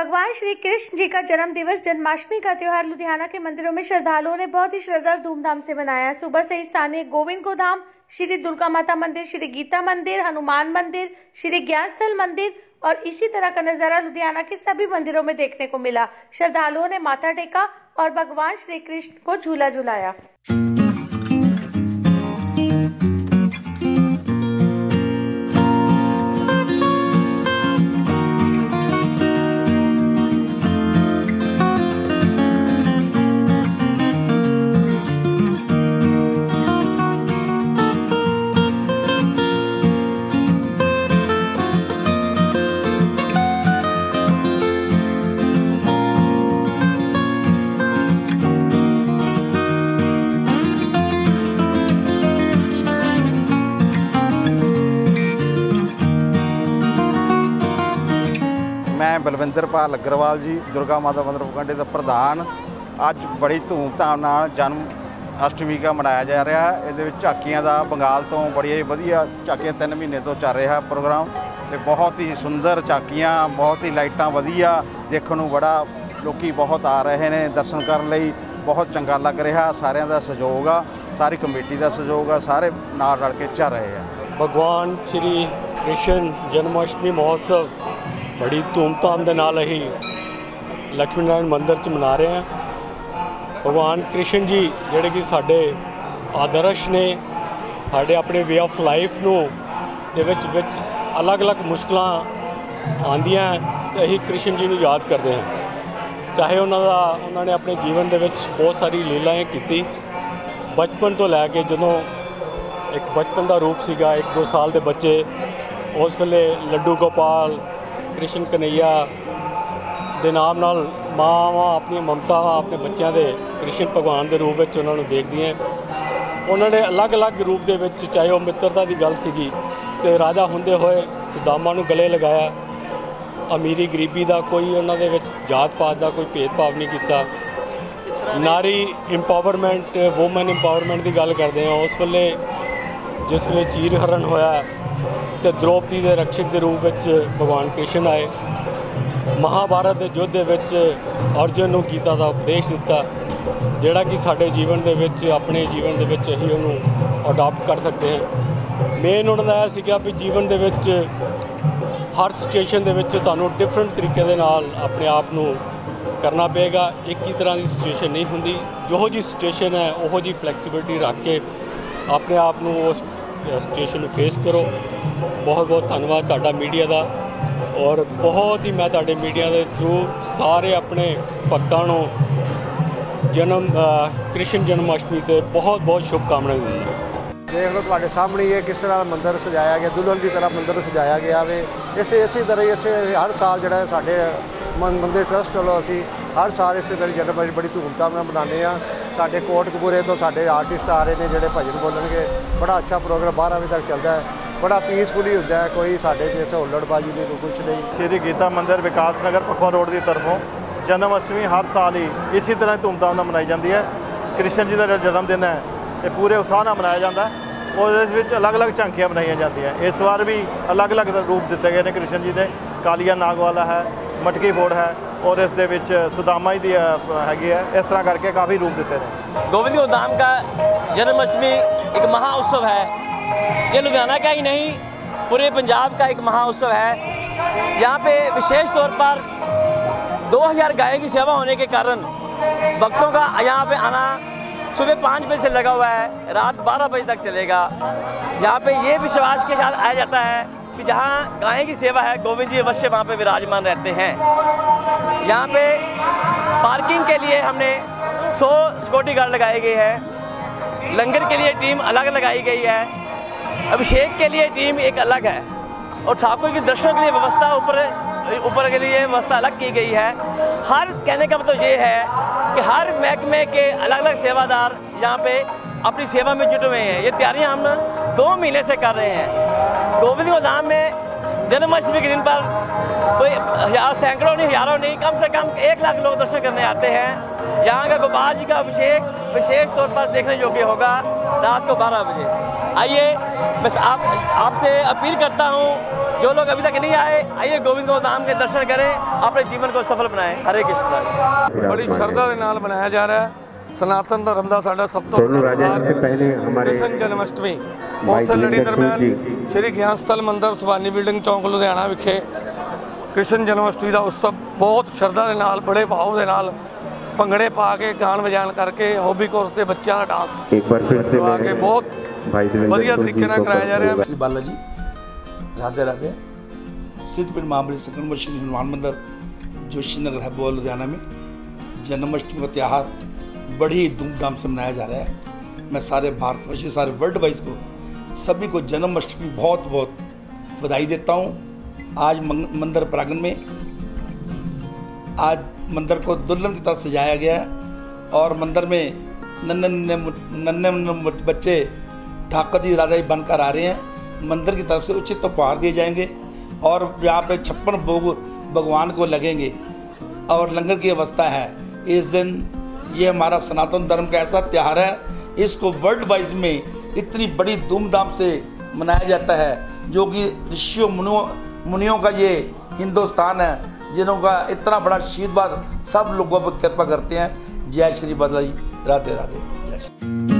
भगवान श्री कृष्ण जी का जन्म दिवस जन्माष्टमी का त्योहार लुधियाना के मंदिरों में श्रद्धालुओं ने बहुत ही श्रद्धा और धूमधाम से मनाया। सुबह से ही स्थानीय गोविंद को धाम श्री दुर्गा माता मंदिर, श्री गीता मंदिर, हनुमान मंदिर, श्री ज्ञान स्थल मंदिर और इसी तरह का नज़ारा लुधियाना के सभी मंदिरों में देखने को मिला। श्रद्धालुओं ने माथा टेका और भगवान श्री कृष्ण को झूला झुलाया। ਬਲਵਿੰਦਰਪਾਲ ਅਗਰਵਾਲ ਜੀ, ਦੁਰਗਾ ਮਾਤਾ ਮੰਦਿਰ ਪਖੰਡੇ ਦਾ ਪ੍ਰਧਾਨ। ਅੱਜ ਬੜੀ ਧੂਮਧਾਮ ਨਾਲ ਜਨਮ ਅਸ਼ਟਮੀ ਦਾ ਮਨਾਇਆ ਜਾ ਰਿਹਾ ਹੈ। ਇਹਦੇ ਵਿੱਚ ਝਾਕੀਆਂ ਦਾ ਬੰਗਾਲ ਤੋਂ ਬੜੀ ਵਧੀਆ ਝਾਕੀਆਂ 3 ਮਹੀਨੇ ਤੋਂ ਚੱਲ ਰਿਹਾ ਪ੍ਰੋਗਰਾਮ ਤੇ ਬਹੁਤ ਹੀ ਸੁੰਦਰ ਝਾਕੀਆਂ, ਬਹੁਤ ਹੀ ਲਾਈਟਾਂ ਵਧੀਆ ਦੇਖਣ ਨੂੰ ਬੜਾ ਲੋਕੀ ਬਹੁਤ ਆ ਰਹੇ ਨੇ ਦਰਸ਼ਨ ਕਰਨ ਲਈ। ਬਹੁਤ ਚੰਗਾ ਲੱਗ ਰਿਹਾ, ਸਾਰਿਆਂ ਦਾ ਸਹਿਯੋਗ ਆ, ਸਾਰੀ ਕਮੇਟੀ ਦਾ ਸਹਿਯੋਗ ਆ, ਸਾਰੇ ਨਾਲ ਰਲ ਕੇ ਚੱਲ ਰਹੇ ਆ। ਭਗਵਾਨ ਸ਼੍ਰੀ ਕ੍ਰਿਸ਼ਨ ਜਨਮ ਅਸ਼ਟਮੀ ਮਹੋਤਸਵ ਬੜੀ ਧੂਮਧਾਮ ਦੇ ਨਾਲ ਅਸੀਂ ਲక్ష్ਮੀ ਨਾਰਾਇਣ ਮੰਦਿਰ 'ਚ ਮਨਾ ਰਹੇ ਹਾਂ। ਭਗਵਾਨ ਕ੍ਰਿਸ਼ਨ ਜੀ, ਜਿਹੜੇ ਕਿ ਸਾਡੇ ਆਦਰਸ਼ ਨੇ, ਸਾਡੇ ਆਪਣੇ ਵੇ ਆਫ ਲਾਈਫ ਨੂੰ, ਦੇ ਵਿੱਚ ਵਿੱਚ ਅਲੱਗ-ਅਲੱਗ ਮੁਸ਼ਕਲਾਂ ਆਂਦੀਆਂ ਤੇ ਅਸੀਂ ਕ੍ਰਿਸ਼ਨ ਜੀ ਨੂੰ ਯਾਦ ਕਰਦੇ ਹਾਂ। ਚਾਹੇ ਉਹਨਾਂ ਦਾ, ਉਹਨਾਂ ਨੇ ਆਪਣੇ ਜੀਵਨ ਦੇ ਵਿੱਚ ਬਹੁਤ ਸਾਰੀ ਲੀਲਾਵਾਂ ਕੀਤੀ। ਬਚਪਨ ਤੋਂ ਲੈ ਕੇ ਜਦੋਂ ਇੱਕ ਬਚਪਨ ਦਾ ਰੂਪ ਸੀਗਾ 1-2 ਸਾਲ ਦੇ ਬੱਚੇ, ਉਸ ਵੇਲੇ ਲੱਡੂ ਗੋਪਾਲ ਕ੍ਰਿਸ਼ਨ ਕਨਈਆ ਦੇ ਨਾਮ ਨਾਲ ਮਾਵਾਂ ਆਪਣੀਆਂ ਮਮਤਾਵਾਂ ਆਪਣੇ ਬੱਚਿਆਂ ਦੇ ਕ੍ਰਿਸ਼ਨ ਭਗਵਾਨ ਦੇ ਰੂਪ ਵਿੱਚ ਉਹਨਾਂ ਨੂੰ ਦੇਖਦੀਆਂ ਉਹਨਾਂ ਨੇ ਅਲੱਗ-ਅਲੱਗ ਰੂਪ ਦੇ ਵਿੱਚ ਚਾਹੇ ਉਹ ਮਿੱਤਰਤਾ ਦੀ ਗੱਲ ਸੀਗੀ ਤੇ ਰਾਜਾ ਹੁੰਦੇ ਹੋਏ ਸਿਦਾਮਾ ਨੂੰ ਗਲੇ ਲਗਾਇਆ। ਅਮੀਰੀ ਗਰੀਬੀ ਦਾ ਕੋਈ ਉਹਨਾਂ ਦੇ ਵਿੱਚ ਜਾਤ ਪਾਤ ਦਾ ਕੋਈ ਭੇਦਭਾਵ ਨਹੀਂ ਕੀਤਾ। ਨਾਰੀ ਇੰਪਾਵਰਮੈਂਟ ਔਮਨ ਇੰਪਾਵਰਮੈਂਟ ਦੀ ਗੱਲ ਕਰਦੇ ਹਾਂ। ਉਸ ਵੇਲੇ ਜਿਸ ਵੇਲੇ ਚੀਰ ਹਰਨ ਹੋਇਆ ਤੇ ਦ੍ਰੋਪਦੀ ਦੇ ਰਕਸ਼ਕ ਦੇ ਰੂਪ ਵਿੱਚ ਭਗਵਾਨ ਕ੍ਰਿਸ਼ਨ ਆਏ। ਮਹਾਭਾਰਤ ਦੇ ਯੁੱਧ ਦੇ ਵਿੱਚ ਅਰਜੁਨ ਨੂੰ ਗੀਤਾ ਦਾ ਉਪਦੇਸ਼ ਦਿੱਤਾ, ਜਿਹੜਾ ਕਿ ਸਾਡੇ ਜੀਵਨ ਦੇ ਵਿੱਚ, ਆਪਣੇ ਜੀਵਨ ਦੇ ਵਿੱਚ ਅਸੀਂ ਉਹਨੂੰ ਅਡਾਪਟ ਕਰ ਸਕਦੇ ਹਾਂ। ਮੇਨ ਉਹਨਾਂ ਦਾ ਇਹ ਸੀਗਾ ਵੀ ਜੀਵਨ ਦੇ ਵਿੱਚ ਹਰ ਸਿਚੁਏਸ਼ਨ ਦੇ ਵਿੱਚ ਤੁਹਾਨੂੰ ਡਿਫਰੈਂਟ ਤਰੀਕੇ ਦੇ ਨਾਲ ਆਪਣੇ ਆਪ ਨੂੰ ਕਰਨਾ ਪਏਗਾ। ਇੱਕ ਹੀ ਤਰ੍ਹਾਂ ਦੀ ਸਿਚੁਏਸ਼ਨ ਨਹੀਂ ਹੁੰਦੀ। ਜਿਹੋ ਜੀ ਸਿਚੁਏਸ਼ਨ ਹੈ, ਉਹੋ ਜੀ ਫਲੈਕਸੀਬਿਲਟੀ ਰੱਖ ਕੇ ਆਪਣੇ ਆਪ ਨੂੰ ਉਸ ਸਿਚੁਏਸ਼ਨ ਨੂੰ ਫੇਸ ਕਰੋ। ਬਹੁਤ ਬਹੁਤ ਧੰਨਵਾਦ ਤੁਹਾਡਾ ਮੀਡੀਆ ਦਾ। ਔਰ ਬਹੁਤ ਹੀ ਮੈਂ ਤੁਹਾਡੇ ਮੀਡੀਆ ਦੇ ਥਰੂ ਸਾਰੇ ਆਪਣੇ ਭਗਤਾਂ ਨੂੰ ਜਨਮ ਕ੍ਰਿਸ਼ਨ ਜਨਮ ਅਸ਼ਟਮੀ ਤੇ ਬਹੁਤ ਬਹੁਤ ਸ਼ੁਭਕਾਮਨਾਵਾਂ ਦਿੰਦਾ ਦੇਖ ਲਓ ਤੁਹਾਡੇ ਸਾਹਮਣੇ ਹੀ ਹੈ ਕਿਸ ਤਰ੍ਹਾਂ ਮੰਦਰ ਸਜਾਇਆ ਗਿਆ, ਦੁਲਹਨ ਦੀ ਤਰ੍ਹਾਂ ਮੰਦਰ ਸਜਾਇਆ ਗਿਆ ਵੇ। ਇਸੇ ਇਸੇ ਤਰ੍ਹਾਂ ਹੀ ਇਸੇ ਹਰ ਸਾਲ ਜਿਹੜਾ ਸਾਡੇ ਮੰ- ਮੰਦਿਰ ਟਰਸਟ ਵੱਲੋਂ ਅਸੀਂ ਹਰ ਸਾਲ ਇਸੇ ਤਰ੍ਹਾਂ ਜਨਮ ਬੜੀ ਧੂਮਧਾਮ ਨਾਲ ਮਨਾਉਂਦੇ ਆ ਸਾਡੇ ਕੋਟਕਪੂਰੇ ਤੋਂ ਸਾਡੇ ਆਰਟਿਸਟ ਆ ਰਹੇ ਨੇ ਜਿਹੜੇ ਭਜਨ ਬੋਲਣਗੇ। ਬੜਾ ਅੱਛਾ ਪ੍ਰੋਗਰਾਮ 12 ਵਜੇ ਤੱਕ ਚੱਲਦਾ ਹੈ। ਬੜਾ ਪੀਸਫੁਲੀ ਹੁੰਦਾ ਹੈ, ਕੋਈ ਸਾਡੇ ਜੈਸੇ ਹੁੱਲੜਬਾਜੀ ਦੀ ਕੋਈ ਕੁਝ ਨਹੀਂ। ਸ਼੍ਰੀ ਗੀਤਾ ਮੰਦਿਰ ਵਿਕਾਸ ਨਗਰ ਪਖਵਾ ਰੋਡ ਦੀ ਤਰਫੋਂ ਜਨਮ ਅਸ਼ਟਮੀ ਹਰ ਸਾਲ ਹੀ ਇਸੇ ਤਰ੍ਹਾਂ ਧੂਮਧਾਮ ਨਾਲ ਮਨਾਈ ਜਾਂਦੀ ਹੈ। ਕ੍ਰਿਸ਼ਨ ਜੀ ਦਾ ਜਿਹੜਾ ਜਨਮ ਦਿਨ ਹੈ, ਇਹ ਪੂਰੇ ਉਤਸ਼ਾਹ ਨਾਲ ਮਨਾਇਆ ਜਾਂਦਾ ਹੈ। ਔਰ ਵਿੱਚ ਅਲੱਗ-ਅਲੱਗ ਝਾਂਕੀਆਂ ਬਣਾਈਆਂ ਜਾਂਦੀਆਂ। ਇਸ ਵਾਰ ਵੀ ਅਲੱਗ-ਅਲੱਗ ਰੂਪ ਦਿੱਤੇ ਗਏ ਨੇ ਕ੍ਰਿਸ਼ਨ ਜੀ ਦੇ। ਕਾਲੀਆ ਨਾਗ ਵਾਲਾ ਹੈ ਮਟਕੀ ਫੋੜ ਹੈ ਔਰ ਇਸ ਦੇ ਵਿੱਚ ਸੁਦਾਮਾ ਜੀ ਦੀ ਅ, ਹੈਗੀ ਹੈ ਇਸ ਤਰ੍ਹਾਂ ਕਰਕੇ ਕਾਫੀ ਰੂਪ ਦਿੱਤੇ ਨੇ गोविंद को धाम का जन्माष्टमी एक महाउत्सव है ये लुधियाना का ही नहीं पूरे पंजाब का एक महाउत्सव है यहाँ पे विशेष तौर पर 2000 गाय की सेवा होने के कारण भक्तों का यहाँ पे आना सुबह पाँच बजे से लगा हुआ है रात बारह बजे तक चलेगा यहाँ पे ये विश्वास के साथ आया जाता है कि जहाँ गाय की सेवा है, गोविंद जी अवश्य वहाँ पे विराजमान रहते हैं। यहाँ पे पार्किंग के लिए हमने 100 सिक्योरिटी गार्ड लगाए गए हैं। लंगर के लिए टीम अलग लगाई गई है। अभिषेक के लिए टीम एक अलग है। और ठाकुर के दर्शन के लिए व्यवस्था ऊपर ऊपर के लिए व्यवस्था अलग की गई है। हर कहने का मतलब ये है कि हर महकमे के अलग अलग सेवादार यहाँ पे अपनी सेवा में जुटे हुए हैं। ये तैयारियाँ हम दो महीने से कर रहे हैं। गोविंद को धाम में जन्माष्टमी के दिन पर कोई सैकड़ों नहीं, हज़ारों नहीं, कम से कम एक लाख लोग दर्शन करने आते हैं। यहाँ का गोपाल जी का अभिषेक विशेष तौर पर देखने योग्य होगा रात को बारह बजे। आइए बस आप, आपसे अपील करता हूँ, जो लोग अभी तक नहीं आए, आइए गोविंद गो धाम के दर्शन करें, अपने जीवन को सफल बनाएँ। हरे कृष्ण। बड़ी श्रद्धा के नाल मनाया जा रहा है। ਸਨਾਤਨ ਧਰਮ ਦਾ ਸਾਡਾ ਸਭ ਤੋਂ सोनू ਵੱਡਾ राजा ਤਿਉਹਾਰ जी से पहले हमारे ਕ੍ਰਿਸ਼ਨ ਜਨਮ ਅਸ਼ਟਮੀ ਭਾਈ ਉਸ ਲੜੀ ਦਵਿੰਦਰ ਦਰਮਿਆਨ ਸਿੰਘ ਸ਼੍ਰੀ ਗਿਆਨ ਸਥਲ ਮੰਦਿਰ ਸੁਬਾਨੀ ਬਿਲਡਿੰਗ ਚੌਂਕ ਲੁਧਿਆਣਾ ਵਿਖੇ ਕ੍ਰਿਸ਼ਨ ਜਨਮ ਅਸ਼ਟਮੀ ਦਾ ਉਤਸਵ ਬਹੁਤ ਸ਼ਰਧਾ ਦੇ ਨਾਲ ਬੜੇ ਭਾਵ ਦੇ ਨਾਲ ਭੰਗੜੇ ਪਾ ਕੇ ਗਾਣ ਵਜਾਣ ਕਰਕੇ ਹੌਬੀ ਕੋਰਸ ਦੇ ਬੱਚਿਆਂ ਦਾ ਡਾਂਸ एक बार फिर से ਕਰਵਾ ਕੇ मैं ਬਹੁਤ भाई देवेंद्र ਵਧੀਆ सिंह ਤਰੀਕੇ जी ਨਾਲ को ਕਰਾਇਆ ਜਾ ਰਿਹਾ ਹੈ श्री बालाजी राधे राधे सिद्धपीठ महाबली सकन श्री हनुमान मंदिर जोशी नगर है बोल लुधियाना में जन्माष्टमी का त्यौहार बड़ी धूमधाम से मनाया जा रहा है। मैं सारे भारतवर्षी, सारे वर्ल्ड वाइज को, सभी को जन्माष्टमी बहुत बहुत बधाई देता हूँ। आज मंदिर प्रांगण में, आज मंदिर को दुल्हन की तरह सजाया गया है और मंदिर में नन्हे नन्हे नन्हे नन्हे बच्चे राधा जी बनकर आ रहे हैं। मंदिर की तरफ़ से उचित उपहार दिए जाएँगे और यहाँ पे छप्पन भोग भगवान को लगेंगे और लंगर की अवस्था है। इस दिन ये हमारा सनातन धर्म का ऐसा त्यौहार है, इसको वर्ल्ड वाइज में इतनी बड़ी धूमधाम से मनाया जाता है, जो कि ऋषियों, मुनियों मुनियों का ये हिंदुस्तान है जिनका इतना बड़ा आशीर्वाद सब लोगों पर कृपा करते हैं। जय श्री बदला जी राधे राधे। जय श्री।